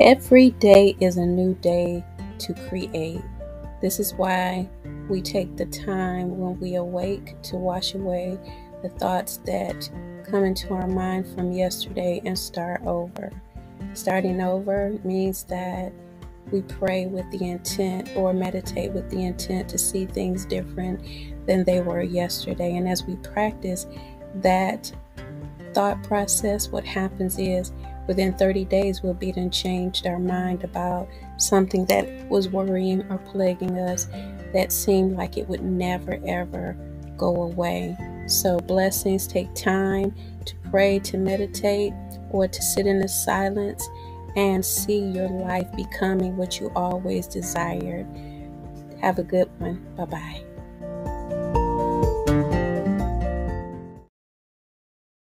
Every day is a new day to create. This is why we take the time when we awake to wash away the thoughts that come into our mind from yesterday and start over. Starting over means that we pray with the intent or meditate with the intent to see things different than they were yesterday. And as we practice that thought process, what happens is within 30 days we'll be done changed our mind about something that was worrying or plaguing us that seemed like it would never ever go away. So blessings take time to pray, to meditate, or to sit in the silence and see your life becoming what you always desired. Have a good one. Bye bye.